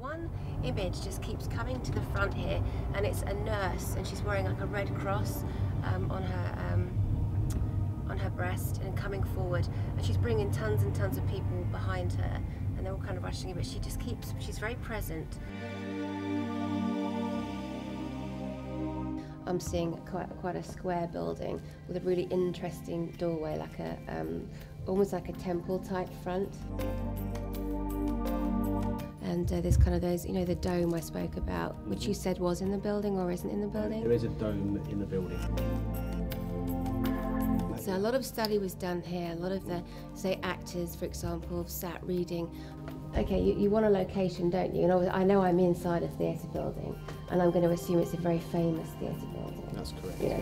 one image just keeps coming to the front here, and it's a nurse, and she's wearing like a red cross um, on her um, on her breast and coming forward, and she's bringing tons and tons of people behind her, and they're all kind of rushing in, but she just keeps. She's very present. I'm seeing quite quite a square building with a really interesting doorway, like a um, almost like a temple type front. And uh, there's kind of those, you know, the dome I spoke about, which you said was in the building or isn't in the building. There is a dome in the building. So a lot of study was done here. A lot of the, say, actors, for example, have sat reading. Okay, you, you want a location, don't you? And I know I'm inside a theatre building, and I'm going to assume it's a very famous theatre building. That's correct. Know.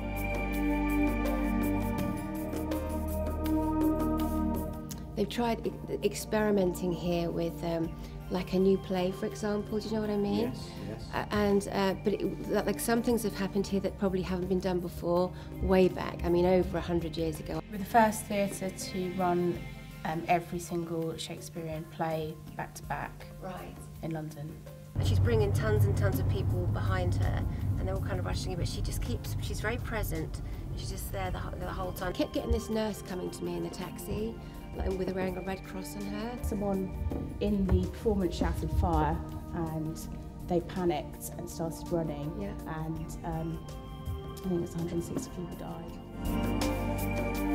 They've tried experimenting here with um, like a new play, for example. Do you know what I mean? Yes, yes. Uh, and uh, but it, like some things have happened here that probably haven't been done before, way back. I mean, over a hundred years ago. We're the first theatre to run um, every single Shakespearean play back to back Right. in London. And she's bringing tons and tons of people behind her, and they're all kind of rushing in, but she just keeps. She's very present. She's just there the, whole- the whole time. I kept getting this nurse coming to me in the taxi, like with wearing a red cross on her. Someone in the performance shouted fire and they panicked and started running Yeah. and um, I think it's 160 people died.